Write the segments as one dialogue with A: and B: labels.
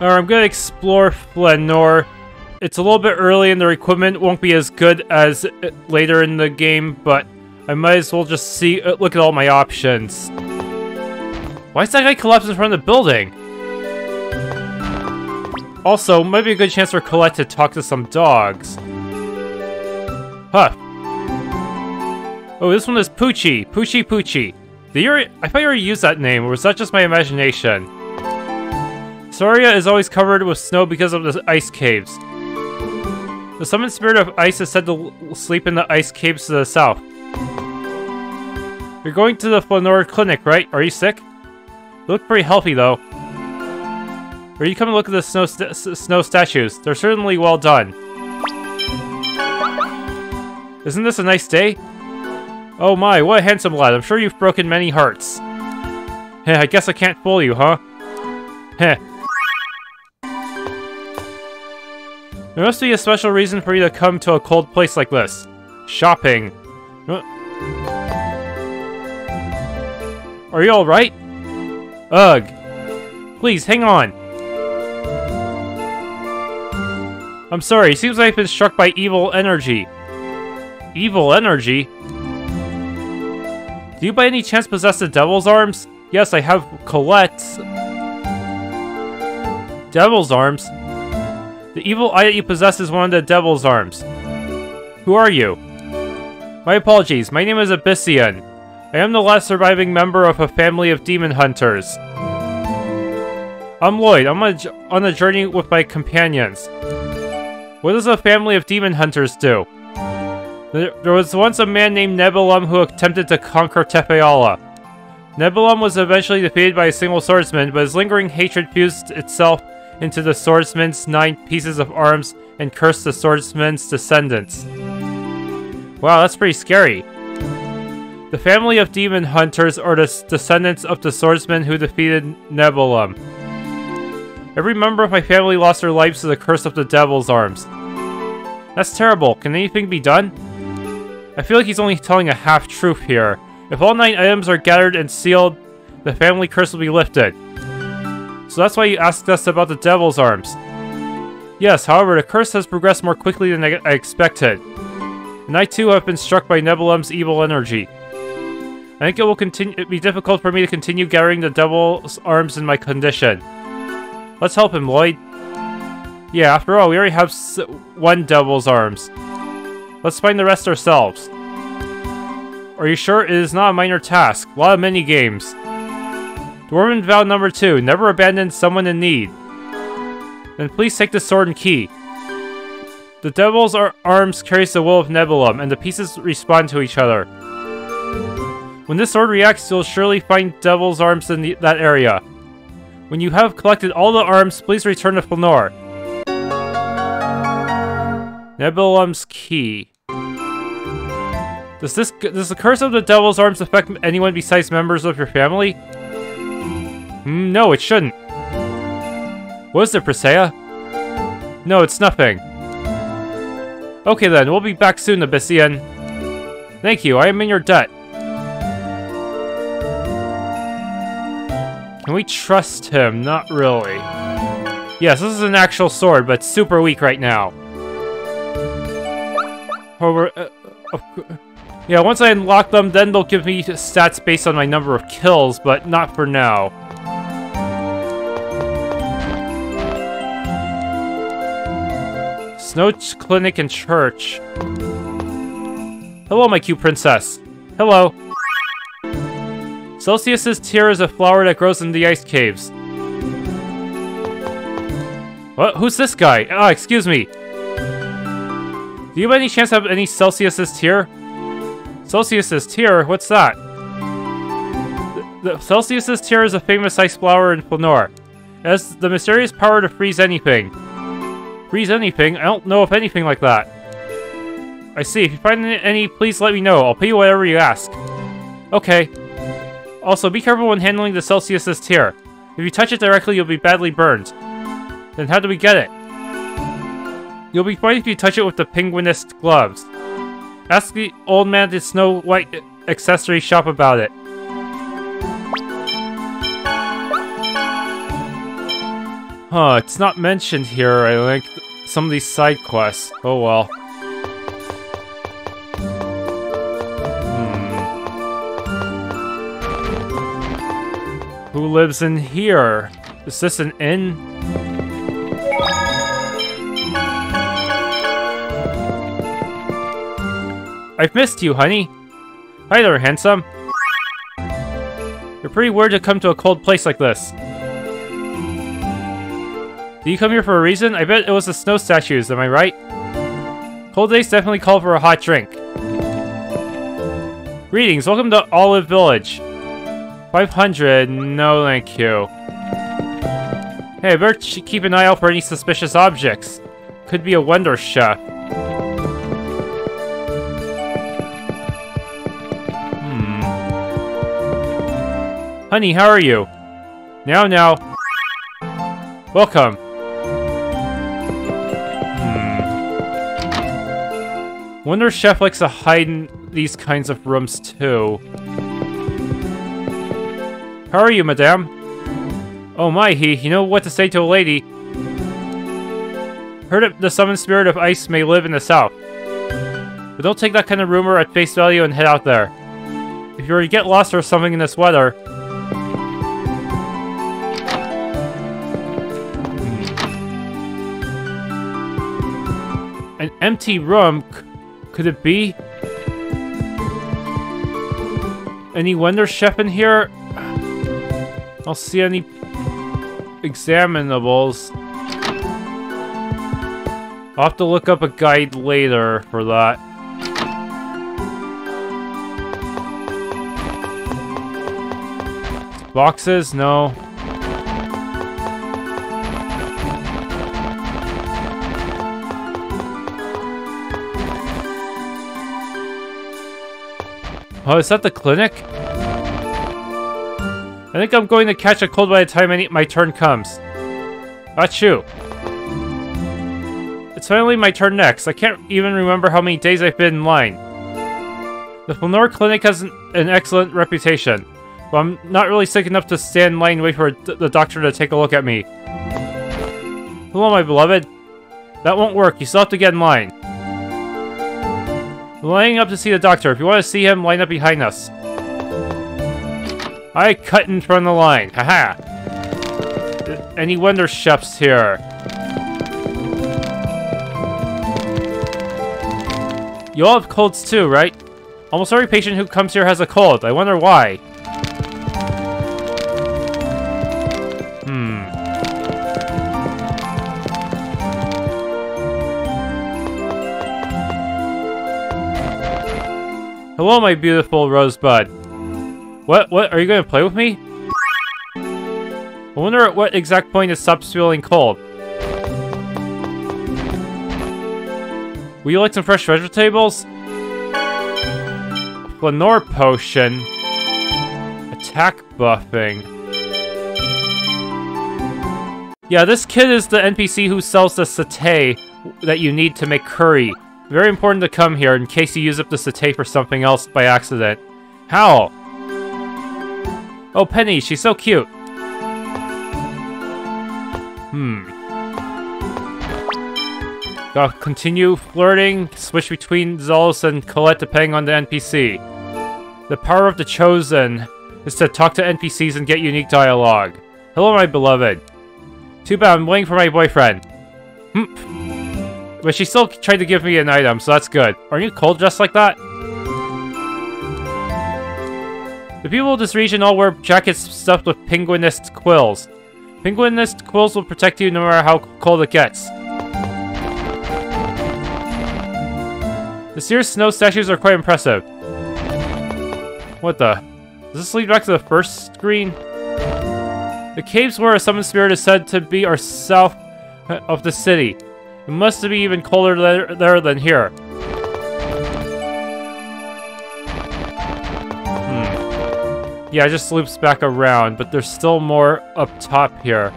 A: Or I'm gonna explore Flanoir. It's a little bit early and their equipment won't be as good as uh, later in the game, but I might as well just see- uh, look at all my options. Why is that guy collapsing in front of the building? Also, might be a good chance for Colette to talk to some dogs. Huh. Oh, this one is Poochie. Poochie Poochie. Did you I thought you already used that name, or was that just my imagination? Soria is always covered with snow because of the ice caves. The summoned spirit of ice is said to sleep in the ice caves to the south. You're going to the Flanoir Clinic, right? Are you sick? You look pretty healthy, though. Or you come and look at the snow, st snow statues. They're certainly well done. Isn't this a nice day? Oh my, what a handsome lad. I'm sure you've broken many hearts. Heh, I guess I can't fool you, huh? Heh. There must be a special reason for you to come to a cold place like this. Shopping. Are you alright? Ugh. Please, hang on. I'm sorry, seems like I've been struck by evil energy. Evil energy? Do you by any chance possess the Devil's Arms? Yes, I have Colette's... Devil's Arms? The evil eye that you possess is one of the Devil's Arms. Who are you? My apologies, my name is Abyssion. I am the last surviving member of a family of demon hunters. I'm Lloyd, I'm on a, journey with my companions. What does a family of demon hunters do? There was once a man named Nebilim who attempted to conquer Tethe'alla. Nebilim was eventually defeated by a single swordsman, but his lingering hatred fused itself into the swordsman's nine pieces of arms and cursed the swordsman's descendants. Wow, that's pretty scary. The family of demon hunters are the descendants of the swordsman who defeated Nebilim. Every member of my family lost their lives to the curse of the devil's arms. That's terrible. Can anything be done? I feel like he's only telling a half-truth here. If all nine items are gathered and sealed, the family curse will be lifted. So that's why you asked us about the devil's arms. Yes, however, the curse has progressed more quickly than I expected. And I too have been struck by Nebilim's evil energy. I think it will continue be difficult for me to continue gathering the devil's arms in my condition. Let's help him, Lloyd. Yeah, after all, we already have one devil's arms. Let's find the rest ourselves. Are you sure it is not a minor task? A lot of mini games. Dwarven vow number two: never abandon someone in need. Then please take the sword and key. The devil's ar arms carries the will of Nebilim, and the pieces respond to each other. When this sword reacts, you'll surely find devil's arms in the, that area. When you have collected all the arms, please return to Flanoir. Nebilim's Key. Does this does the curse of the Devil's Arms affect anyone besides members of your family? Mm, no, it shouldn't. What is it, Presea? No, it's nothing. Okay then, we'll be back soon, Abyssion. Thank you, I am in your debt. Can we trust him? Not really. Yes, this is an actual sword, but super weak right now. Uh, yeah, once I unlock them, then they'll give me stats based on my number of kills, but not for now. Snow Clinic and Church. Hello, my cute princess. Hello. Celsius's tear is a flower that grows in the ice caves. What? Who's this guy? Ah, oh, excuse me. Do you by any chance have any Celsius's tear? Celsius's tear? What's that? The, the Celsius's tear is a famous ice flower in Flanoir. It has the mysterious power to freeze anything. Freeze anything? I don't know of anything like that. I see. If you find any, please let me know. I'll pay you whatever you ask. Okay. Also, be careful when handling the Celsius's tear. If you touch it directly, you'll be badly burned. Then how do we get it? You'll be fine if you touch it with the penguinist gloves. Ask the old man at the Snow White accessory shop about it. Huh, it's not mentioned here, I like some of these side quests. Oh well. Hmm. Who lives in here? Is this an inn? I've missed you, honey. Hi there, handsome. You're pretty weird to come to a cold place like this. Do you come here for a reason? I bet it was the snow statues, am I right? Cold days definitely call for a hot drink. Greetings, welcome to Olive Village. 500, no thank you. Hey, I better keep an eye out for any suspicious objects. Could be a wonder chef. Hmm. Honey, how are you? Now, now. Welcome. Wonder if Chef likes to hide in these kinds of rooms too. How are you, madame? Oh my, he, you know what to say to a lady. Heard that the summoned spirit of ice may live in the south. But don't take that kind of rumor at face value and head out there. If you were to get lost or something in this weather, An empty room? Could it be? Any Wonder Chef in here? I don't see any examinables. I'll have to look up a guide later for that. Boxes? No. Oh, is that the clinic? I think I'm going to catch a cold by the time my turn comes. Achoo. It's finally my turn next. I can't even remember how many days I've been in line. The Flanoir Clinic has an, an excellent reputation, but I'm not really sick enough to stand in line and wait for the doctor to take a look at me. Hello, my beloved. That won't work. You still have to get in line. Lining up to see the doctor. If you want to see him, line up behind us. I cut in front of the line. Haha. Any wonder chefs here? You all have colds too, right? Almost every patient who comes here has a cold. I wonder why. Hello, my beautiful rosebud. What, what, are you gonna play with me? I wonder at what exact point it stops feeling cold. Would you like some fresh vegetables? Flanoir potion. Attack buffing. Yeah, this kid is the NPC who sells the satay that you need to make curry. Very important to come here in case you use up the tape or something else by accident. How? Oh, Penny, she's so cute. Hmm. Gotta continue flirting, switch between Zelos and Colette depending on the NPC. The power of the Chosen is to talk to NPCs and get unique dialogue. Hello, my beloved. Too bad, I'm waiting for my boyfriend. Hmm. But she still tried to give me an item, so that's good. Are you cold just like that? The people of this region all wear jackets stuffed with penguinist quills. Penguinist quills will protect you no matter how cold it gets. The Sears snow statues are quite impressive. What the? Does this lead back to the first screen? The caves where a summoned spirit is said to be are south of the city. It must be even colder there, there than here. Hmm. Yeah, it just loops back around, but there's still more up top here.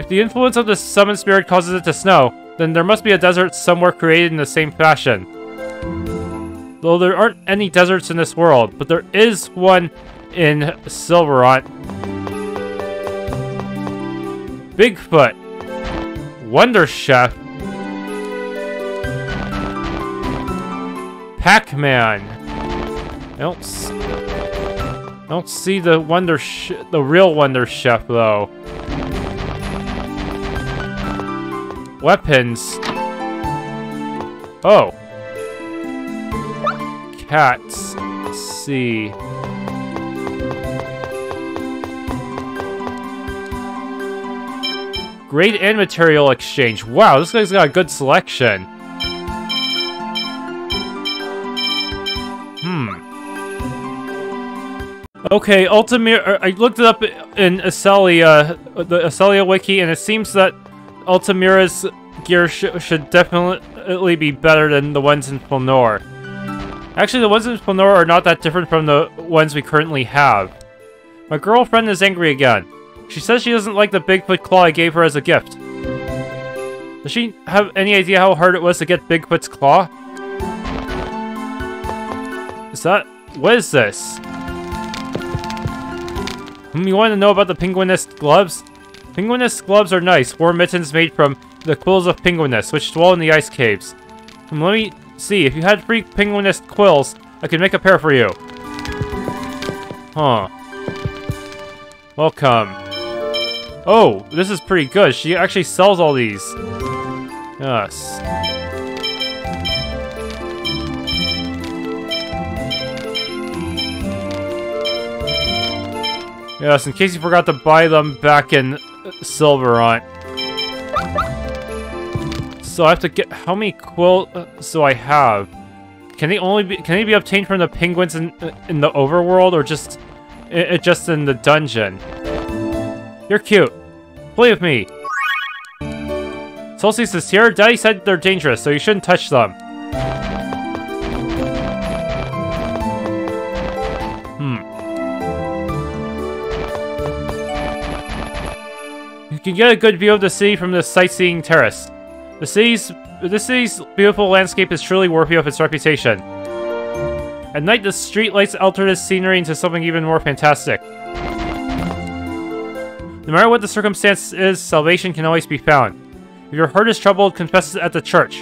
A: If the influence of the summoned spirit causes it to snow, then there must be a desert somewhere created in the same fashion. Though there aren't any deserts in this world, but there is one in Sylvarant. Bigfoot. Wonder Chef. Pac-Man. Don't, don't see the Wonder the real Wonder Chef though. Weapons. Oh. Cats. Let's see. Grade and material exchange. Wow, this guy's got a good selection. Hmm. Okay, Altamira. Uh, I looked it up in Aselia, the Aselia wiki, and it seems that Altamira's gear sh should definitely be better than the ones in Flanoir. Actually, the ones in Flanoir are not that different from the ones we currently have. My girlfriend is angry again. She says she doesn't like the Bigfoot claw I gave her as a gift. Does she have any idea how hard it was to get Bigfoot's claw? Is that... What is this? Hmm, you want to know about the Penguinist gloves? Penguinist gloves are nice, warm mittens made from the quills of Penguinist, which dwell in the ice caves. Hmm, let me see, if you had three Penguinist quills, I could make a pair for you. Huh. Welcome. Oh, this is pretty good. She actually sells all these. Yes. Yes, in case you forgot to buy them back in uh, Sylvarant. So I have to get... How many quill... Uh, so I have? Can they only be... Can they be obtained from the penguins in, uh, in the overworld or just... It, just in the dungeon? You're cute. Play with me. Solstice is here. Daddy said they're dangerous, so you shouldn't touch them. Hmm. You can get a good view of the city from the sightseeing terrace. The city's city's beautiful landscape is truly worthy of its reputation. At night, the streetlights alter the scenery into something even more fantastic. No matter what the circumstance is, salvation can always be found. If your heart is troubled, confess it at the church.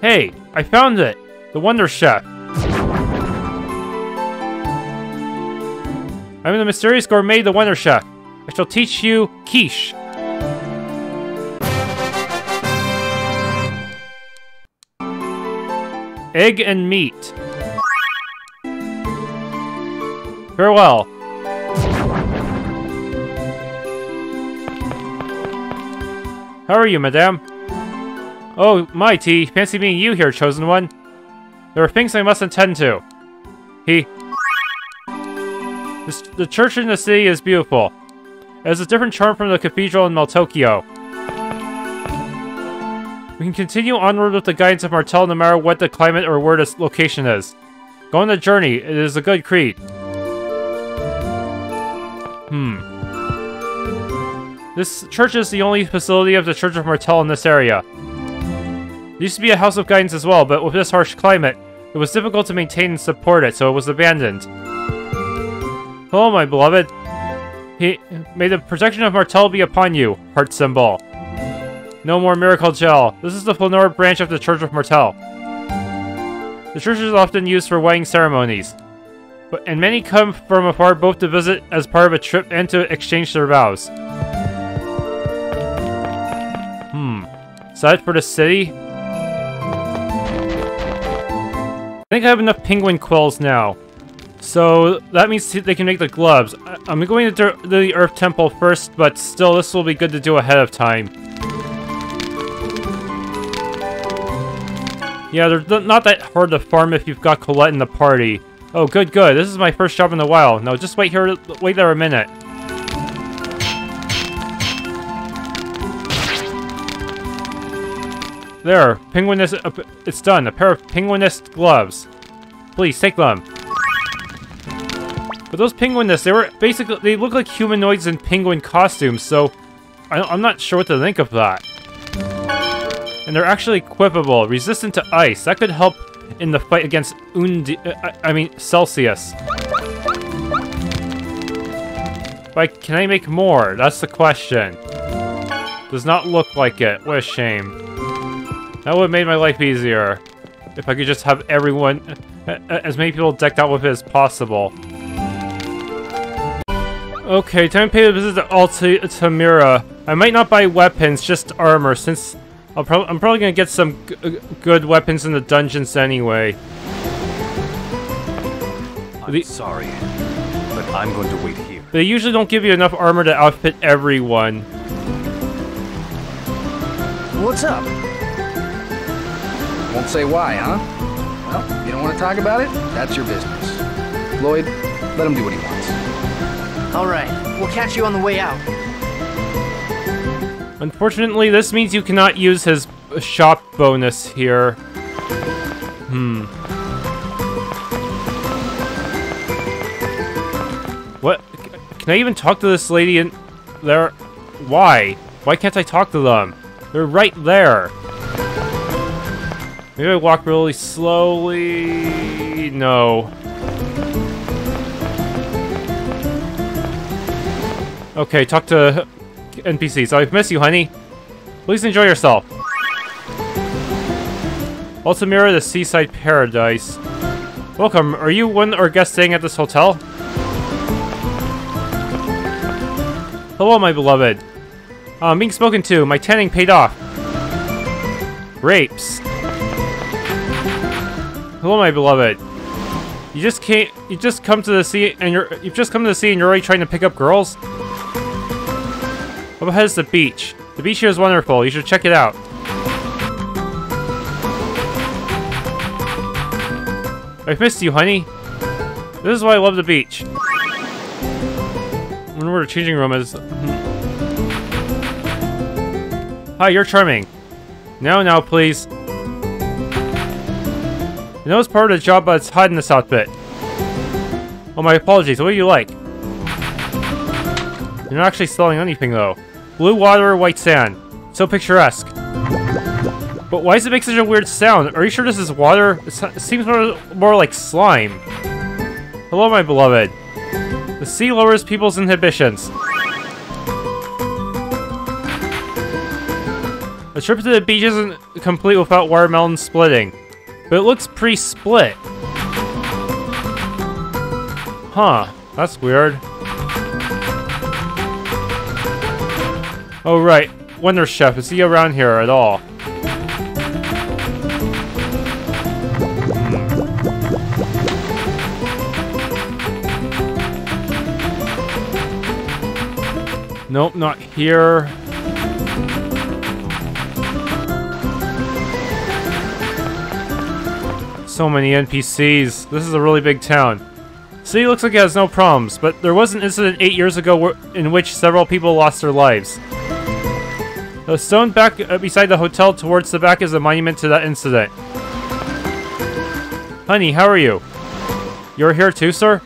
A: Hey, I found it! The Wonder Chef. I'm the mysterious gourmet, the Wonder Chef. I shall teach you quiche. Egg and meat. Farewell. How are you, madame? Oh, my tea. Fancy meeting you here, chosen one. There are things I must attend to. He... This, the church in the city is beautiful. It has a different charm from the cathedral in Meltokio. We can continue onward with the guidance of Martel no matter what the climate or where the location is. Go on the journey. It is a good creed. Hmm. This church is the only facility of the Church of Martel in this area. It used to be a house of guidance as well, but with this harsh climate, it was difficult to maintain and support it, so it was abandoned. Hello, my beloved. He, may the protection of Martel be upon you, heart symbol. No more miracle gel. This is the Flanoir branch of the Church of Martel. The church is often used for wedding ceremonies. But, and many come from afar both to visit as part of a trip and to exchange their vows. Hmm. Set for the city? I think I have enough penguin quills now. So that means they can make the gloves. I'm going to the Earth Temple first, but still this will be good to do ahead of time. Yeah, they're not that hard to farm if you've got Colette in the party. Oh, good, good. This is my first job in a while. No, just wait here, wait there a minute. There, penguinist, uh, it's done. A pair of penguinist gloves. Please, take them. But those penguinists, they were basically, they look like humanoids in penguin costumes, so I, I'm not sure what to think of that. And they're actually equipable, resistant to ice. That could help in the fight against Undi- uh, uh I mean, Celsius. Can I make more? That's the question. Does not look like it. What a shame. That would have made my life easier. If I could just have everyone, uh, uh, as many people decked out with it as possible. Okay, time to pay a visit to Altamira. I might not buy weapons, just armor, since I'll pro I'm probably gonna get some uh, good weapons in the dungeons anyway.
B: I'm the sorry, but I'm going to wait here.
A: They usually don't give you enough armor to outfit everyone.
C: What's up? Won't say why, huh? Well, you don't want to talk about it? That's your business. Lloyd, let him do what he wants.
D: All right, we'll catch you on the way out.
A: Unfortunately, this means you cannot use his shop bonus here. Hmm. What? Can I even talk to this lady in there? Why? Why can't I talk to them? They're right there. Maybe I walk really slowly. No. Okay, talk to NPCs. I miss you, honey. Please enjoy yourself. Altamira, the seaside paradise. Welcome. Are you one or guest staying at this hotel? Hello, my beloved. I'm being spoken to. My tanning paid off. Rapes. Hello, my beloved. You just can't. You just come to the sea, and you're. You've just come to the sea, and you're already trying to pick up girls. Ahead is the beach. The beach here is wonderful. You should check it out. I've missed you, honey. This is why I love the beach. I wonder where the changing room is. Hmm. Hi, you're charming. Now, now, please. You know it's part of the job, but it's hot in this outfit. Oh, my apologies. What do you like? You're not actually selling anything, though. Blue water, white sand. So picturesque. But why does it make such a weird sound? Are you sure this is water? It seems more, more like slime. Hello, my beloved. The sea lowers people's inhibitions. A trip to the beach isn't complete without watermelon splitting, but it looks pretty split. Huh, that's weird. Oh right, Wonder Chef, is he around here at all? Nope, not here. So many NPCs. This is a really big town. City looks like it has no problems, but there was an incident eight years ago in which several people lost their lives. The stone back uh, beside the hotel towards the back is a monument to that incident. Honey, how are you? You're here too, sir?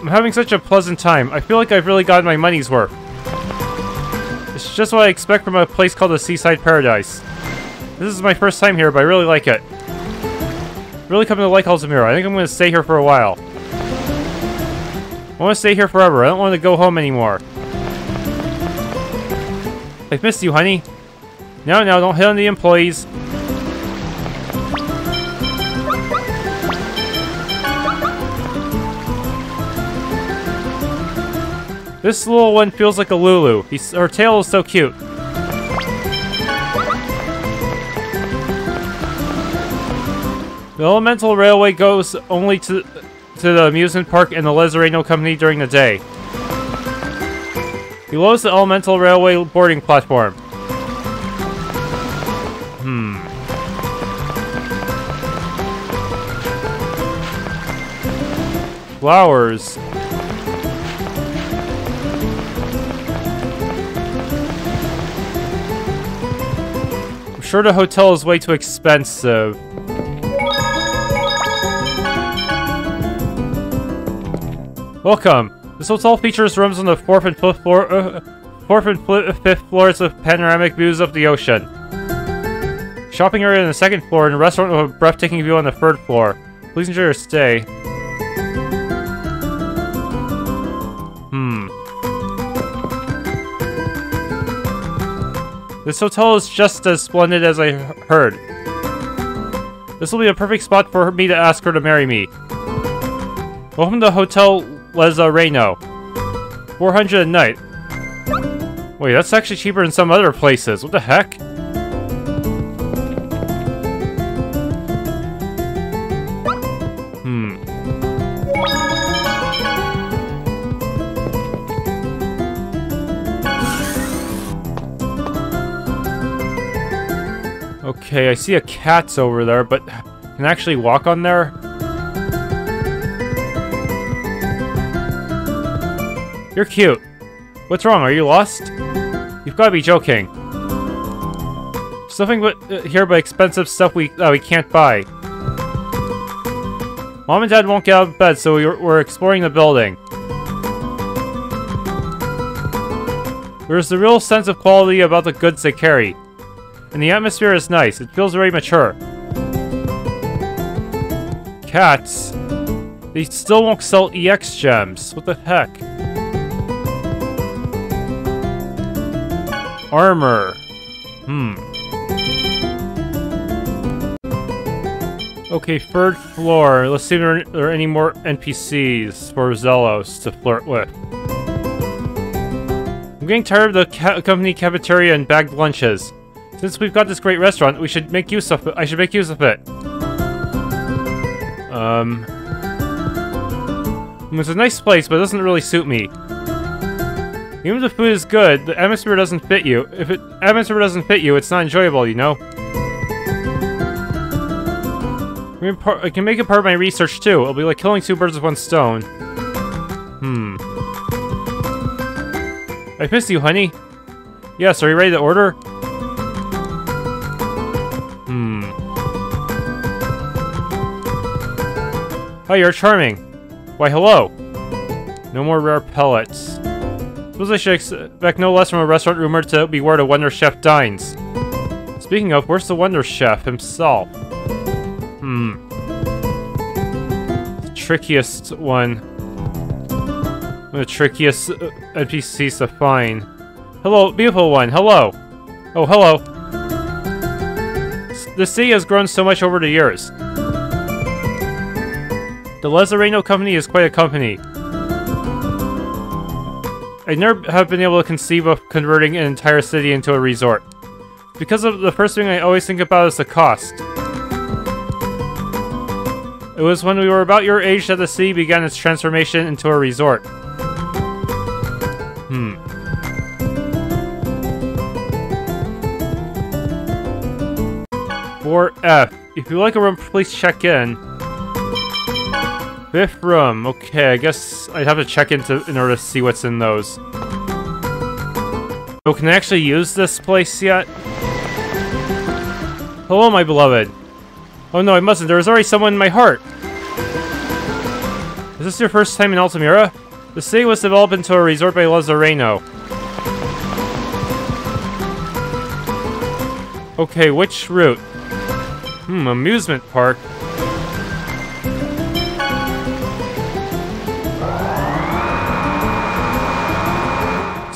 A: I'm having such a pleasant time. I feel like I've really gotten my money's worth. It's just what I expect from a place called the Seaside Paradise. This is my first time here, but I really like it. Really coming to like Altamira. I think I'm going to stay here for a while. I want to stay here forever. I don't want to go home anymore. I've missed you, honey. No, no, don't hit on the employees. This little one feels like a Lulu. He's, her tail is so cute. The Elemental Railway goes only to, to the amusement park and the Lezareno Company during the day. Below is the Elemental Railway boarding platform. Hmm. Flowers. I'm sure the hotel is way too expensive. Welcome. This hotel features rooms on the fourth and fifth floor, uh, fourth and fifth floors with panoramic views of the ocean. Shopping area on the second floor and a restaurant with a breathtaking view on the third floor. Please enjoy your stay. Hmm. This hotel is just as splendid as I heard. This will be a perfect spot for me to ask her to marry me. Welcome to Hotel Lezareno. 400 a night. Wait, that's actually cheaper than some other places. What the heck? Hmm. Okay, I see a cat's over there, but can I actually walk on there? You're cute. What's wrong? Are you lost? You've got to be joking. Nothing but uh, here but expensive stuff we uh, we can't buy. Mom and Dad won't get out of bed, so we're, we're exploring the building. There's a real sense of quality about the goods they carry. And the atmosphere is nice. It feels very mature. Cats. They still won't sell EX gems. What the heck? Armor. Hmm. Okay, third floor. Let's see if there are, any more NPCs for Zelos to flirt with. I'm getting tired of the ca company cafeteria and bagged lunches. Since we've got this great restaurant, we should make use of it. I should make use of it. Um... It's a nice place, but it doesn't really suit me. Even if the food is good, the atmosphere doesn't fit you. If it atmosphere doesn't fit you, it's not enjoyable, you know? I can make it part of my research too. It'll be like killing two birds with one stone. Hmm. I missed you, honey. Yes, are you ready to order? Hmm. Oh, you're charming. Why, hello. No more rare pellets. Suppose I should expect no less from a restaurant rumored to be where the Wonder Chef dines. Speaking of, where's the Wonder Chef himself? Hmm. The trickiest one. The trickiest uh, NPCs to find. Hello, beautiful one, hello! Oh, hello! The city has grown so much over the years. The Lezareno company is quite a company. I never have been able to conceive of converting an entire city into a resort. Because of the first thing I always think about is the cost. It was when we were about your age that the city began its transformation into a resort. Hmm. Four F. If you like a room, please check in. Fifth room. Okay, I guess I'd have to check into in order to see what's in those. Oh, can I actually use this place yet? Hello, my beloved. Oh no, I mustn't. There was already someone in my heart. Is this your first time in Altamira? The city was developed into a resort by Lezareno. Okay, which route? Hmm, amusement park.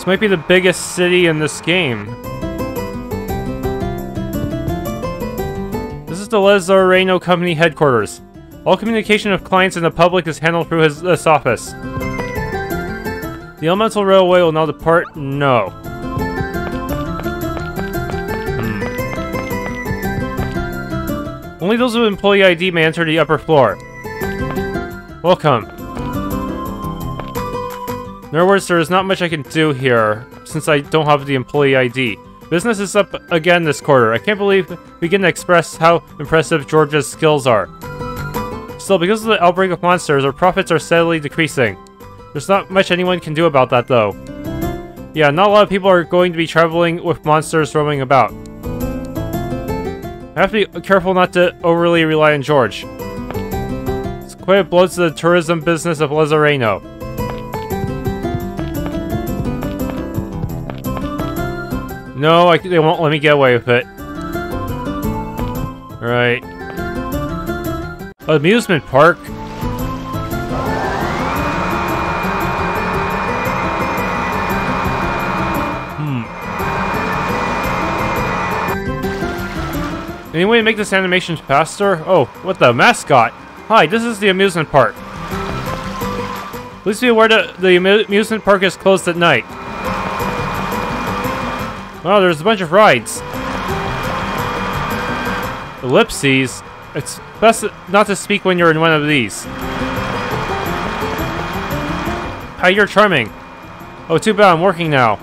A: This might be the biggest city in this game. This is the Lezareno Company headquarters. All communication of clients and the public is handled through his, this office. The Elemental Railway will now depart? No. Hmm. Only those with employee ID may enter the upper floor. Welcome. In other words, there is not much I can do here, since I don't have the employee ID. Business is up again this quarter. I can't believe we can express how impressive George's skills are. Still, because of the outbreak of monsters, our profits are steadily decreasing. There's not much anyone can do about that, though. Yeah, not a lot of people are going to be traveling with monsters roaming about. I have to be careful not to overly rely on George. It's quite a blow to the tourism business of Lezareno. No, I, they won't let me get away with it. Right. Amusement park? Hmm. Any way to make this animation faster? Oh, what the? Mascot! Hi, this is the amusement park. Please be aware that the amusement park is closed at night. Wow, there's a bunch of rides. Ellipses? It's best not to speak when you're in one of these. Hi, you're charming. Oh, too bad I'm working now.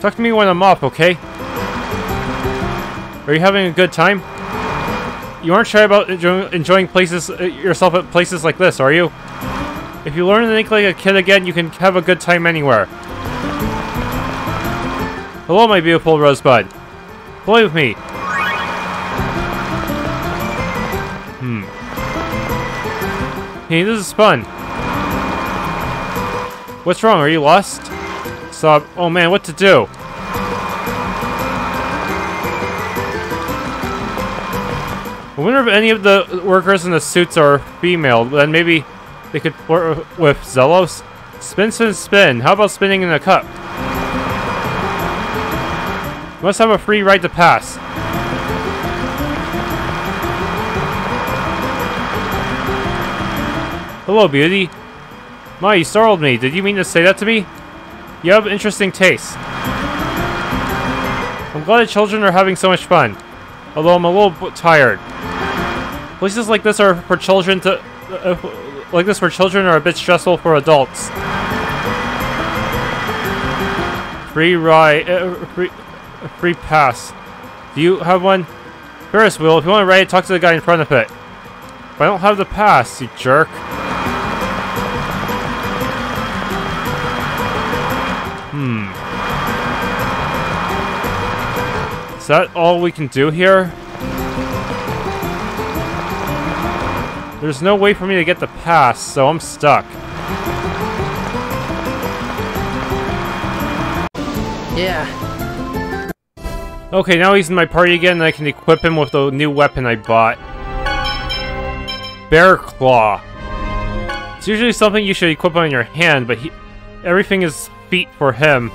A: Talk to me when I'm off, okay? Are you having a good time? You aren't shy about enjoy enjoying places uh, yourself at places like this, are you? If you learn to think like a kid again, you can have a good time anywhere. Hello, my beautiful rosebud. Play with me. Hmm. Hey, this is fun. What's wrong? Are you lost? Stop. Oh man, what to do? I wonder if any of the workers in the suits are female. Then maybe they could flirt with Zelos. Spin, spin, spin. How about spinning in a cup? Must have a free right to pass. Hello, beauty. My, you startled me. Did you mean to say that to me? You have interesting taste. I'm glad the children are having so much fun. Although I'm a little tired. Places like this are for children to... Uh, like this for children are a bit stressful for adults. Free ride... Uh, free, free pass. Do you have one? Ferris wheel, if you want to ride it, talk to the guy in front of it. But I don't have the pass, you jerk. Hmm. Is that all we can do here? There's no way for me to get the pass, so I'm stuck.
D: Yeah.
A: Okay, now he's in my party again, and I can equip him with the new weapon I bought. Bear Claw. It's usually something you should equip on your hand, but he, everything is feet for him.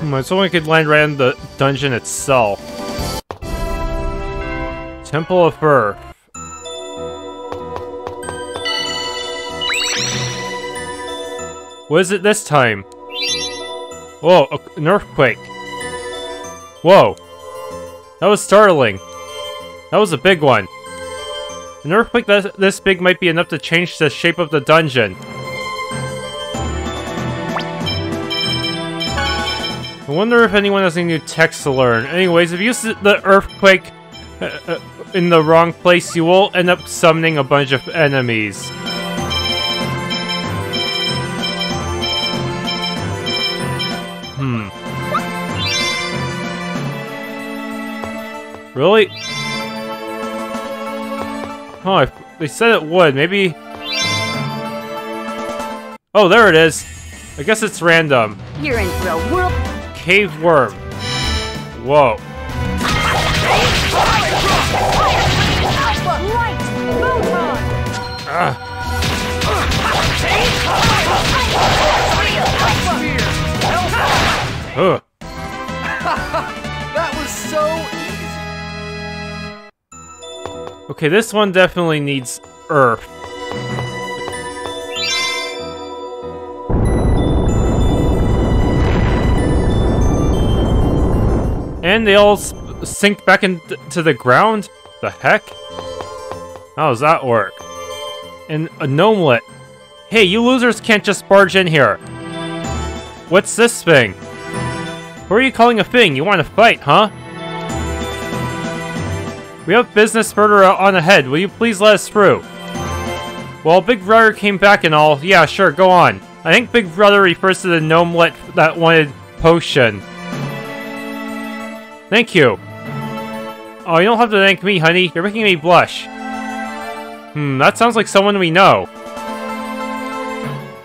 A: Hmm, I could land right in the dungeon itself. Temple of Earth. What is it this time? Whoa, an earthquake. Whoa. That was startling. That was a big one. An earthquake that this big might be enough to change the shape of the dungeon. I wonder if anyone has any new text to learn. Anyways, if you use the earthquake uh, uh, in the wrong place, you will end up summoning a bunch of enemies. Really? Oh, I, they said it would. Maybe... Oh, there it is. I guess it's random.
E: You're in a whirl.
A: Cave worm. Whoa. Ah. Ugh.
C: That was so.
A: Okay, this one definitely needs Earth. And they all sink back into the ground? The heck? How does that work? And a gnomelette. Hey, you losers can't just barge in here. What's this thing? What are you calling a thing? You want to fight, huh? We have business further on ahead. Will you please let us through? Well, Big Brother came back and all. Yeah, sure, go on. I think Big Brother refers to the gnomelette that wanted potion. Thank you. Oh, you don't have to thank me, honey. You're making me blush. Hmm, that sounds like someone we know.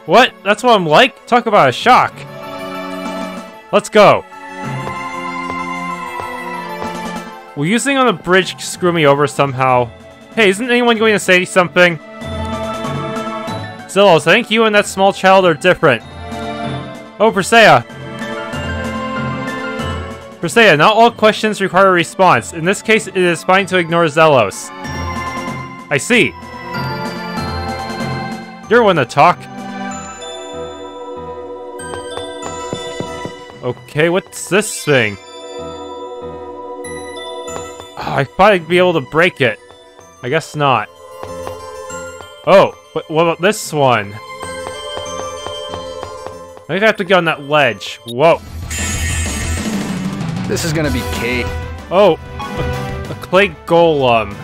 A: What? That's what I'm like? Talk about a shock. Let's go. Will using on the bridge screw me over somehow? Hey, isn't anyone going to say something? Zelos, I think you and that small child are different. Oh, Presea! Presea, not all questions require a response. In this case, it is fine to ignore Zelos. I see. You're one to talk. Okay, what's this thing? Oh, I thought I'd be able to break it. I guess not. Oh, but what about this one? I think I have to get on that ledge. Whoa.
C: This is gonna be cake.
A: Oh, a, a clay golem.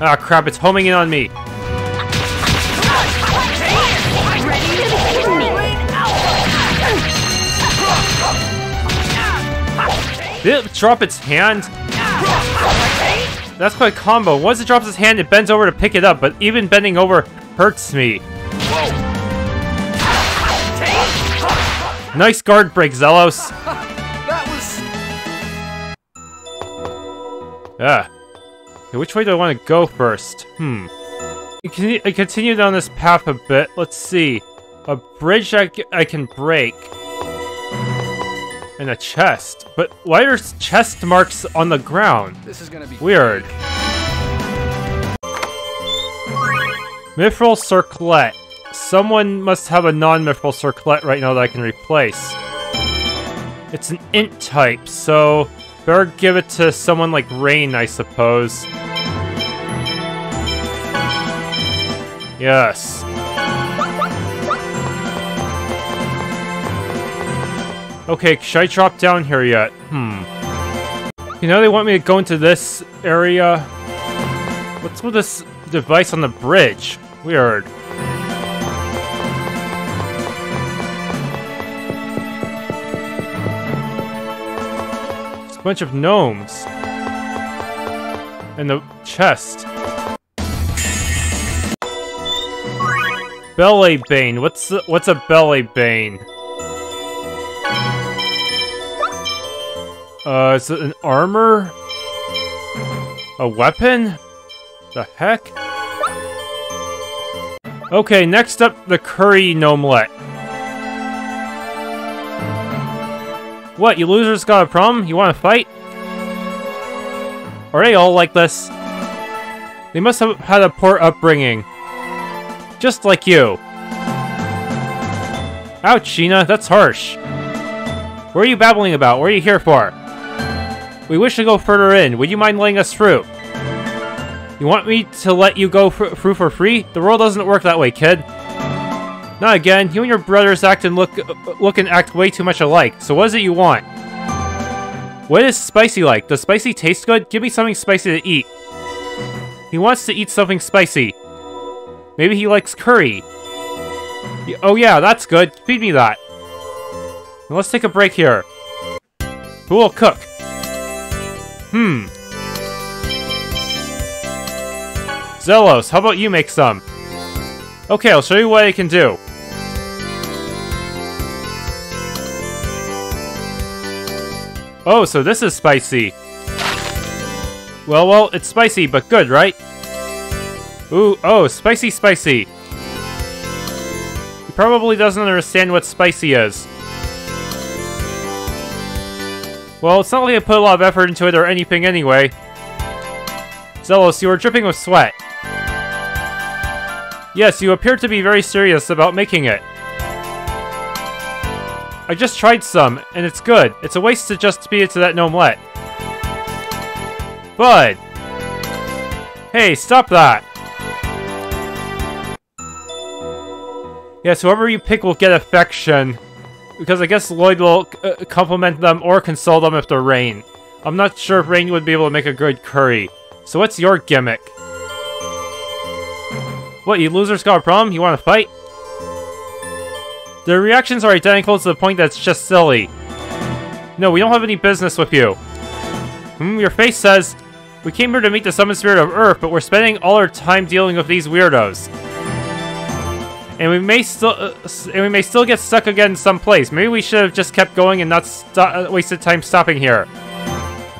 A: Ah, crap, it's homing in on me. It drop its hand? That's quite a combo. Once it drops its hand, it bends over to pick it up, but even bending over hurts me. Nice guard break, Zelos. Yeah. Okay, which way do I want to go first? Hmm. I continue down this path a bit. Let's see. A bridge I, I can break. And a chest. But why are chest marks on the ground?
C: This is gonna be
A: Weird. Mithril Circlet. Someone must have a non-Mithril Circlet right now that I can replace. It's an int type, so better give it to someone like Raine, I suppose. Yes. Okay, should I drop down here yet? Hmm. You know they want me to go into this area? What's with this device on the bridge? Weird. It's a bunch of gnomes. And the chest. Belly Bane. What's the, what's a Belly Bane? Uh, is it an armor? A weapon? The heck? Okay, next up, the curry gnomelette. What, you losers got a problem? You want to fight? Are they all like this? They must have had a poor upbringing. Just like you. Ouch, Sheena, that's harsh. What are you babbling about? What are you here for? We wish to go further in. Would you mind letting us through? You want me to let you go through for free? The world doesn't work that way, kid. Not again. You and your brothers act and look, look and act way too much alike. So what is it you want? What is spicy like? Does spicy taste good? Give me something spicy to eat. He wants to eat something spicy. Maybe he likes curry. Oh yeah, that's good. Feed me that. Now let's take a break here. Who will cook? Hmm. Zelos, how about you make some? Okay, I'll show you what I can do. Oh, so this is spicy. Well, well, it's spicy, but good, right? Ooh, oh, spicy, spicy. He probably doesn't understand what spicy is. Well, it's not like I put a lot of effort into it or anything anyway. Zelos, you are dripping with sweat. Yes, you appear to be very serious about making it. I just tried some, and it's good. It's a waste to just feed it to that gnomelette. Bud! Hey, stop that! Yes, whoever you pick will get affection. Because I guess Lloyd will uh, compliment them or console them if they're Raine. I'm not sure if Raine would be able to make a good curry. So what's your gimmick? What, you losers got a problem? You want to fight? Their reactions are identical to the point that it's just silly. No, we don't have any business with you. Hmm, your face says, we came here to meet the summoned spirit of Earth, but we're spending all our time dealing with these weirdos. And we may still, uh, and we may still get stuck again someplace. Maybe we should have just kept going and not uh, wasted time stopping here.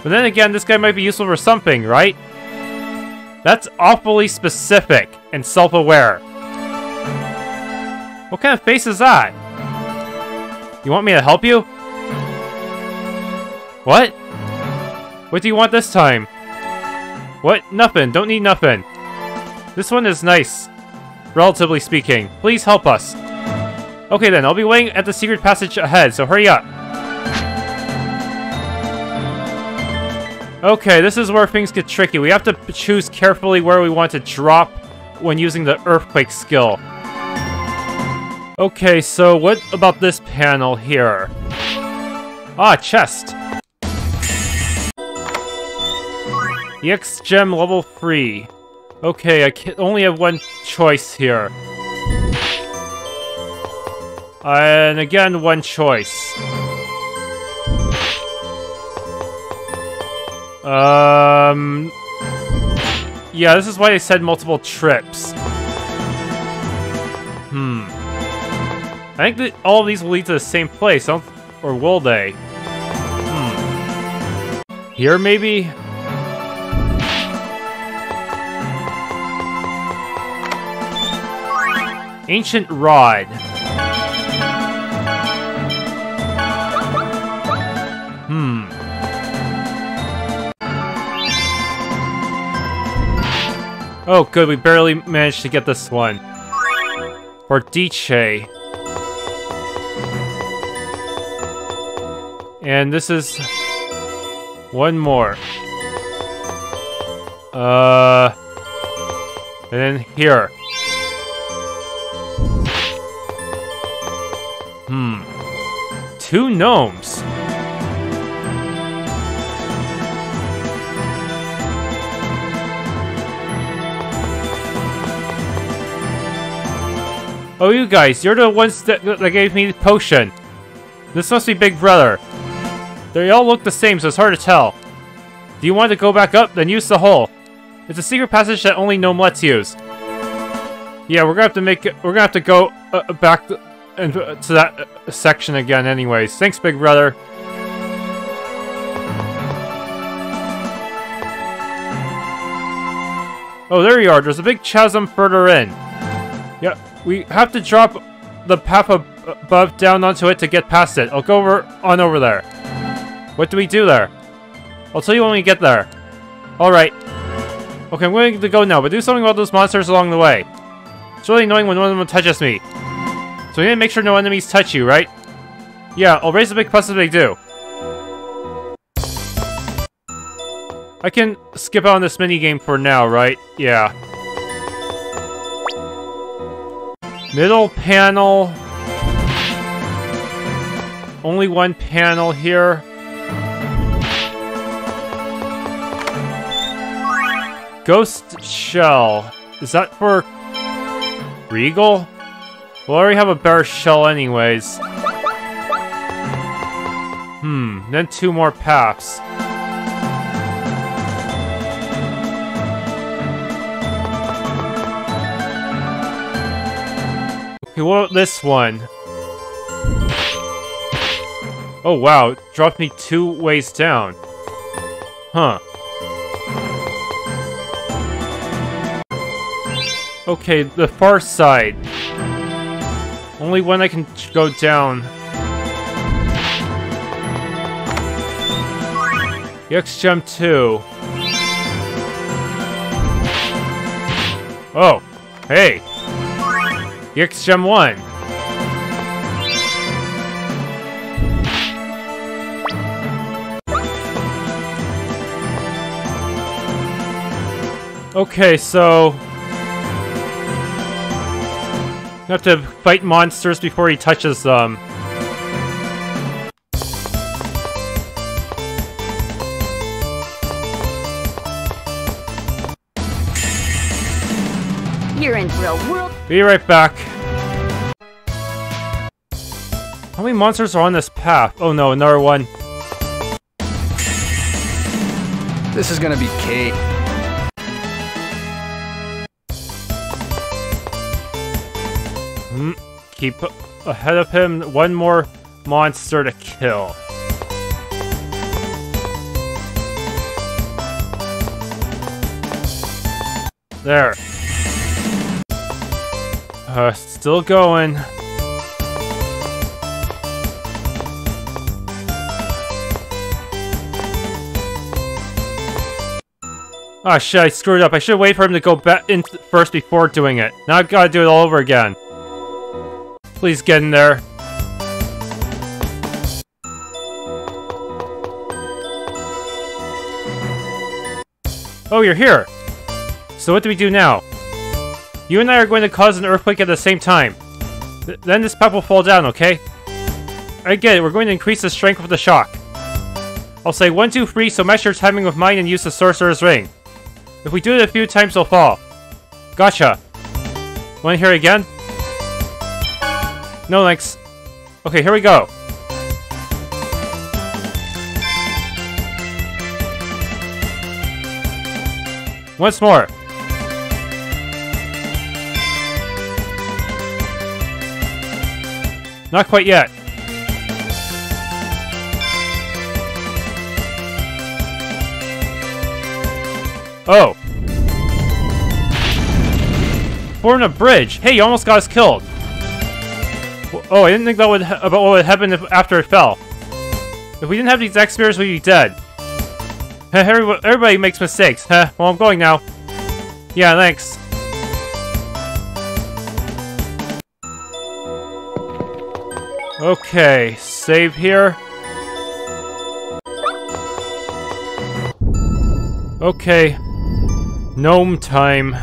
A: But then again, this guy might be useful for something, right? That's awfully specific and self-aware. What kind of face is that? You want me to help you? What? What do you want this time? What? Nothing. Don't need nothing. This one is nice. Relatively speaking. Please help us. Okay then, I'll be waiting at the secret passage ahead, so hurry up. Okay, this is where things get tricky. We have to choose carefully where we want to drop when using the Earthquake skill. Okay, so what about this panel here? Ah, chest. EX Gem level 3. Okay, I can only have one choice here. And again, one choice. Um... Yeah, this is why I said multiple trips. Hmm. I think that all of these will lead to the same place, or will they? Hmm. Here, maybe? Ancient Rod. Hmm. Oh, good, we barely managed to get this one. Bardiche. And this is... One more. Uh... And then here. Gnomes. Oh, you guys, you're the ones that, that gave me the potion. This must be Big Brother. They all look the same, so it's hard to tell. Do you want to go back up? Then use the hole. It's a secret passage that only Gnomelettes use. Yeah, we're gonna have to make it. We're gonna have to go uh, back to, uh, to that uh, section again, anyways. Thanks, Big Brother. Oh, there you are. There's a big chasm further in. Yeah, we have to drop the path above down onto it to get past it. I'll go over on over there. What do we do there? I'll tell you when we get there. Alright. Okay, I'm going to go now, but do something about those monsters along the way. It's really annoying when one of them touches me. So we need to make sure no enemies touch you, right? Yeah, I'll raise a big fuss if they do. I can skip out on this minigame for now, right? Yeah. Middle panel. Only one panel here. Ghost Shell. Is that for... Regal? I already have a bear shell anyways. Hmm, then two more paths. Okay, what about this one? Oh wow, dropped me two ways down. Huh. Okay, the far side. Only one I can go down. EX Gem 2. Oh, hey. EX Gem 1. Okay, so have to fight monsters before he touches them.
E: You're in real world.
A: Be right back. How many monsters are on this path? Oh no, another one.
C: This is gonna be cake.
A: keep ahead of him one more monster to kill. There. Uh, still going. Oh shit, I screwed up. I should wait for him to go back in first before doing it. Now I've gotta do it all over again. Please get in there. Oh, you're here. So what do we do now? You and I are going to cause an earthquake at the same time. Th then this pep will fall down, okay? I get it, we're going to increase the strength of the shock. I'll say 1, 2, 3, so your timing with mine and use the Sorcerer's Ring. If we do it a few times, they'll fall. Gotcha. Wanna hear it again? No thanks. Okay, here we go. Once more. Not quite yet. Oh. Born a bridge. Hey, you almost got us killed. Oh, I didn't think that would about what would happen if, after it fell. If we didn't have these spears, we'd be dead. Everybody makes mistakes. Huh? Well, I'm going now. Yeah, thanks. Okay, save here. Okay. Gnome time.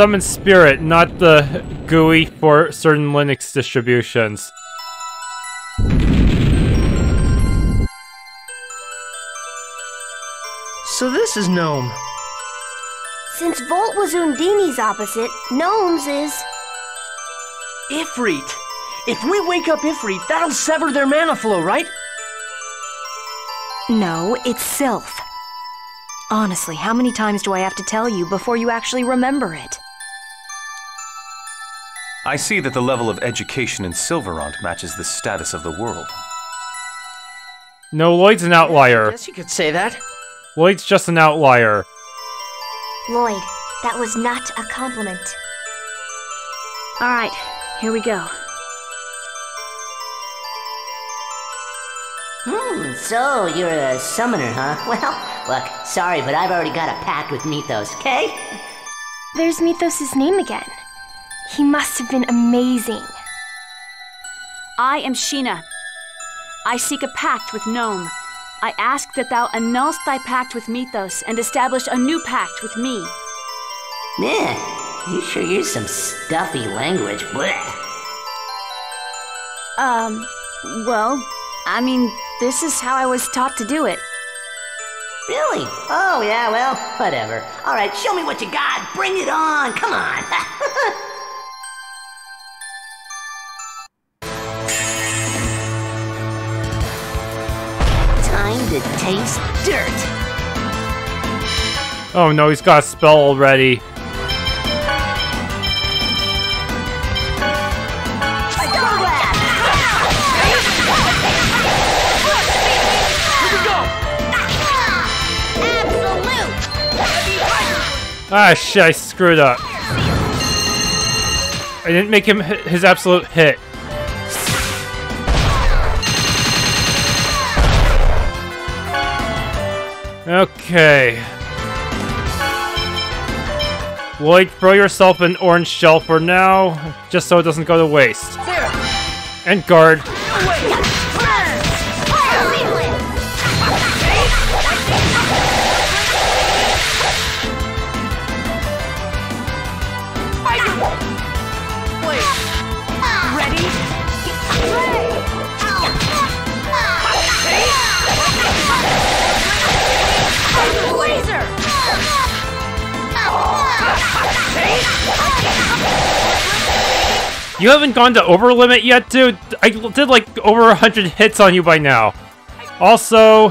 A: Summon spirit, not the GUI for certain Linux distributions.
D: So this is Gnome.
F: Since Volt was Undine's opposite, Gnome's is.
D: Ifrit. If we wake up Ifrit, that'll sever their mana flow, right?
G: No, it's Sylph. Honestly, how many times do I have to tell you before you actually remember it?
B: I see that the level of education in Sylvarant matches the status of the world.
A: No, Lloyd's an outlier.
D: Guess you could say that.
A: Lloyd's just an outlier.
F: Lloyd, that was not a compliment.
G: Alright, here we go.
H: Hmm, so you're a summoner, huh? Well, look, sorry, but I've already got a pact with Mithos, okay?
F: There's Mithos' name again. He must have been amazing.
E: I am Sheena. I seek a pact with Gnome. I ask that thou annulst thy pact with Mithos and establish a new pact with me.
H: Meh, you sure use some stuffy language, bleh.
E: Um, well, I mean, this is how I was taught to do it.
H: Really? Oh, yeah, well, whatever. Alright, show me what you got. Bring it on. Come on. Time to taste dirt.
A: Oh no, he's got a spell already. Ah shit, I screwed up. I didn't make him his absolute hit. Okay. Lloyd, throw yourself an orange shell for now, just so it doesn't go to waste. And guard. You haven't gone to over limit yet, dude? I did like over 100 hits on you by now. Also...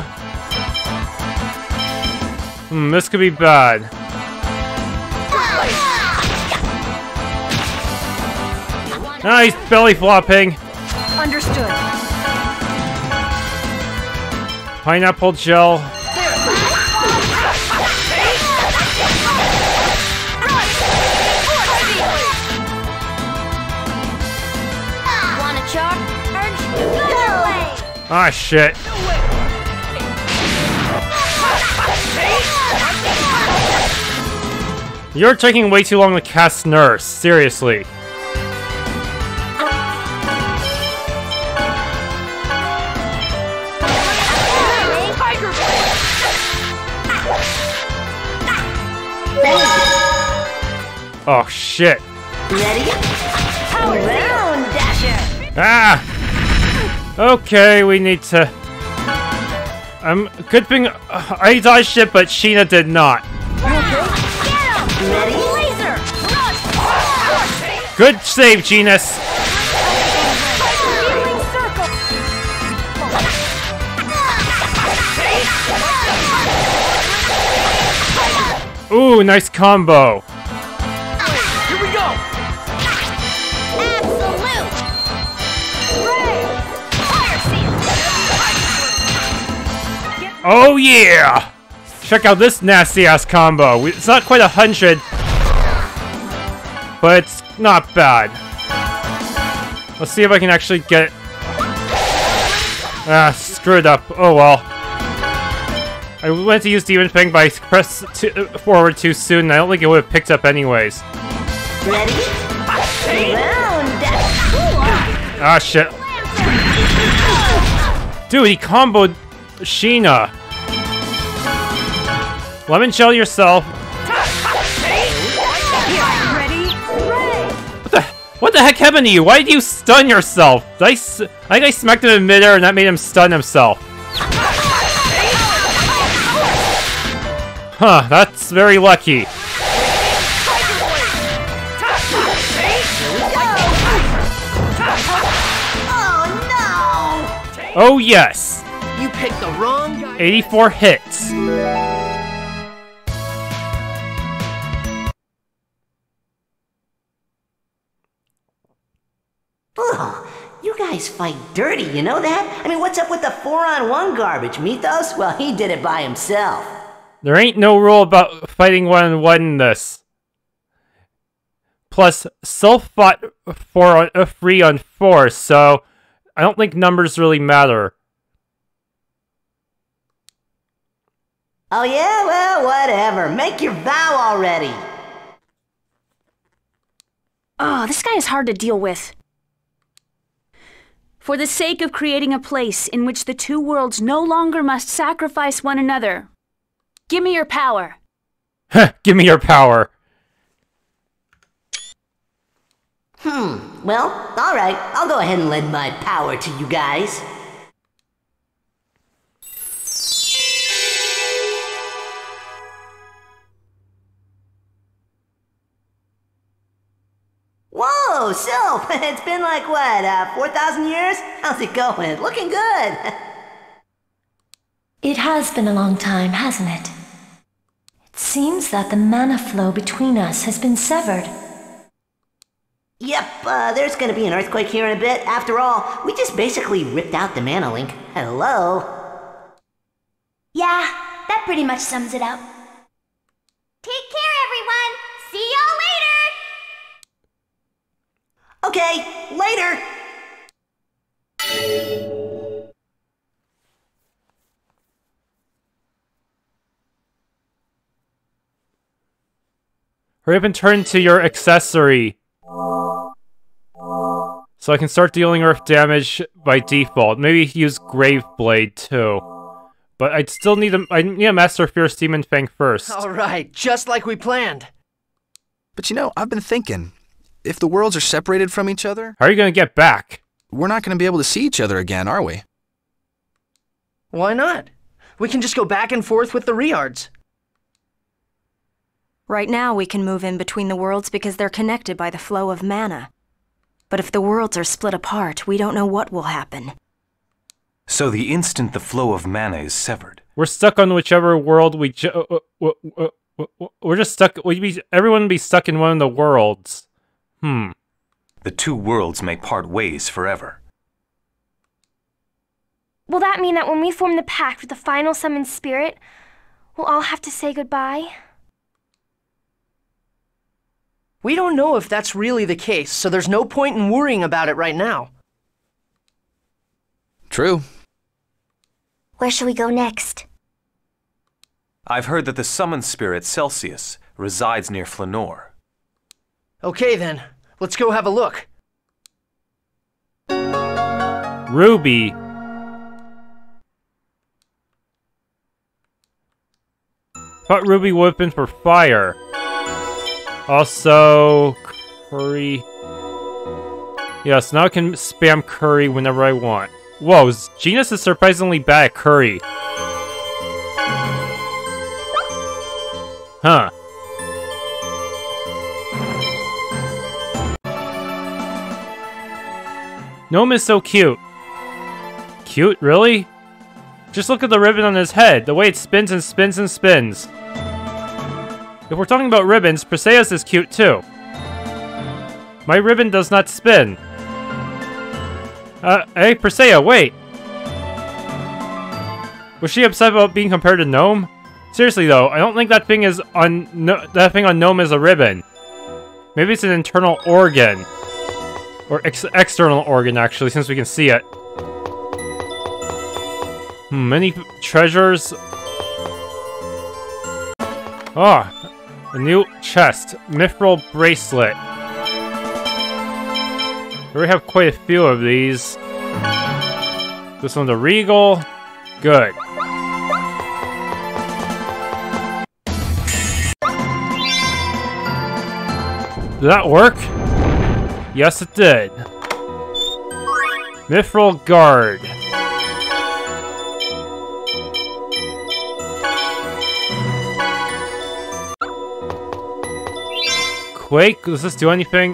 A: Hmm, this could be bad. Nice belly flopping.
G: Understood.
A: Pineapple gel. Ah, shit. You're taking way too long to cast Nurse, seriously. Oh shit.
H: Ready? Round dasher.
A: Ah! Okay, we need to... Um, good thing I dodged it, but Sheena did not. Good save, Genis! Ooh, nice combo. Oh yeah! Check out this nasty ass combo. It's not quite a hundred, but it's not bad. Let's see if I can actually get it. Ah, screwed up. Oh well. I went to use Demon Fang, but I pressed uh, forward too soon, and I don't think it would have picked up anyways.
H: Ready?
A: Ah, shit. Dude, he comboed Sheena. Lemon shell yourself. What the, what the heck happened to you? Why did you stun yourself? Did I, s- I think I smacked him in midair and that made him stun himself. Huh, that's very lucky.
H: Oh!
A: Oh yes,
D: You picked the wrong guy.
A: 84 hits.
H: Fight dirty, you know that? I mean, what's up with the four on one garbage? Mithos? Well, he did it by himself.
A: There ain't no rule about fighting one on one in this. Plus, self fought four on uh, three on four, so I don't think numbers really matter.
H: Oh, yeah? Well, whatever. Make your vow already.
E: Oh, this guy is hard to deal with. For the sake of creating a place in which the two worlds no longer must sacrifice one another, give me your power.
A: Heh, Give me your power.
H: Hmm, well, alright. I'll go ahead and lend my power to you guys. Whoa, Sylph! It's been like what, uh, 4,000 years? How's it going? Looking good!
F: It has been a long time, hasn't it? It seems that the mana flow between us has been severed.
H: Yep, uh, there's gonna be an earthquake here in a bit. After all, we just basically ripped out the mana link. Hello?
F: Yeah, that pretty much sums it up.
I: Take care, everyone. See y'all later.
H: Okay, later!
A: Hurry up and turn to your accessory. So I can start dealing earth damage by default. Maybe use Grave Blade too. But I'd still need a I need a Master Fierce Demon Fang first.
D: All right, just like we planned.
C: But you know, I've been thinking if the worlds are separated from each other,
A: How are you gonna get back?
C: we're not going to be able to see each other again, are we?
D: Why not? We can just go back and forth with the Rheairds.
G: Right now, we can move in between the worlds because they're connected by the flow of mana. But if the worlds are split apart, we don't know what will happen.
B: So the instant the flow of mana is severed,
A: We're stuck on whichever world we ju- uh, uh, uh, We're just stuck. We'd be everyone would be stuck in one of the worlds. Hmm.
B: the two worlds may part ways forever.
F: Will that mean that when we form the pact with the final summoned spirit, we'll all have to say goodbye?
D: We don't know if that's really the case, so there's no point in worrying about it right now.
C: True.
F: Where shall we go next?
B: I've heard that the summoned spirit Celsius resides near Flanoir.
D: Okay then, let's go have a look.
A: Ruby. Thought Ruby have for fire. Also, curry. Yes, now I can spam curry whenever I want. Whoa, Genis is surprisingly bad at curry. Huh. Gnome is so cute. Cute, really? Just look at the ribbon on his head, the way it spins and spins and spins. If we're talking about ribbons, Presea is cute too. My ribbon does not spin. Uh, hey, Presea, wait! Was she upset about being compared to Gnome? Seriously though, I don't think that thing is on no, that thing on Gnome is a ribbon. Maybe it's an internal organ. Or ex external organ, actually, since we can see it. Hmm, many treasures. Ah, oh, a new chest. Mithril bracelet. We have quite a few of these. This one's a regal. Good. Did that work? Yes, it did. Mithril Guard. Quake, does this do anything?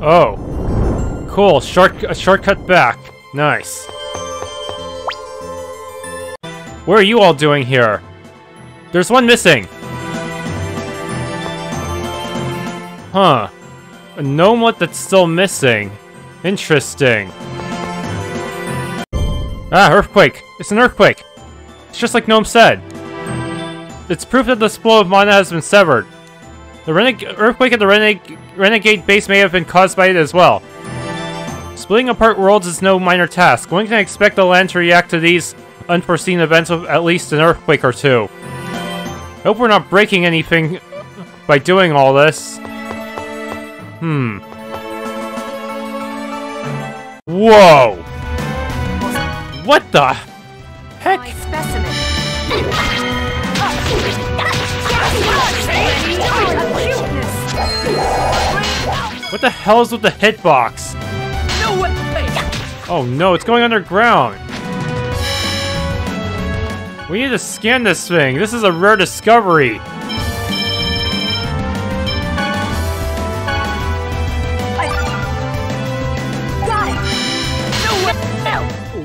A: Oh. Cool, short a shortcut back. Nice. What are you all doing here? There's one missing. Huh. A gnomelette that's still missing. Interesting. Ah, earthquake. It's an earthquake. It's just like Gnome said. It's proof that the flow of mana has been severed. The earthquake at the Reneg Renegade base may have been caused by it as well. Splitting apart worlds is no minor task. One can expect the land to react to these unforeseen events with at least an earthquake or two. I hope we're not breaking anything by doing all this. Hmm. Whoa! What the heck? What the hell is with the hitbox? Oh no, it's going underground. We need to scan this thing. This is a rare discovery.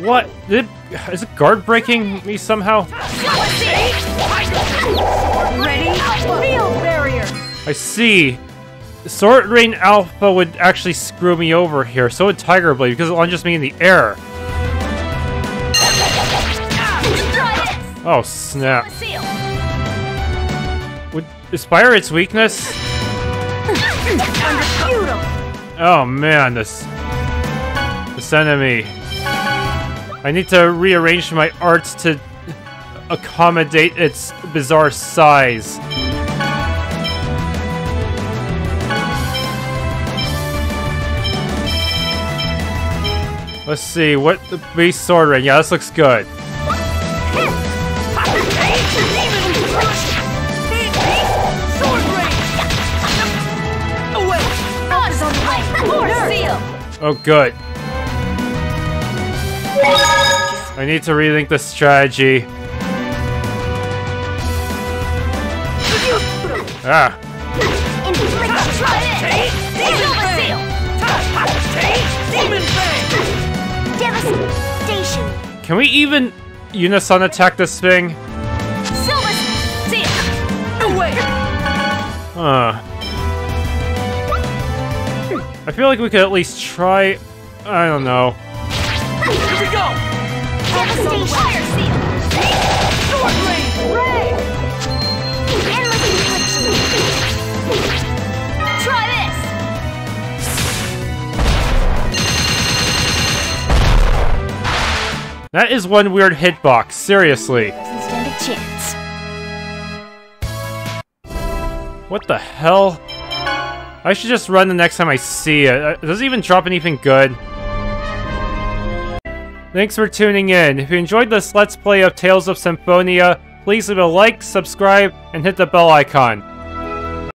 A: What? Did, is it guard breaking me somehow?
I: Ready? Field barrier.
A: I see. Sword Rain Alpha would actually screw me over here. So would Tiger Blade because it launches me in the air. Oh snap! Would Aspire its weakness? Oh man, this this enemy. I need to rearrange my arts to accommodate its bizarre size. Let's see, what the beast sword ring? Yeah, this looks good. Oh, good. I need to rethink the strategy. Ah. Can we even unison attack this thing? Huh. I feel like we could at least try. I don't know. That is one weird hitbox, seriously.
G: Stand a chance.
A: What the hell? I should just run the next time I see it. Uh, does it even drop anything good? Thanks for tuning in. If you enjoyed this Let's Play of Tales of Symphonia, please leave a like, subscribe, and hit the bell icon.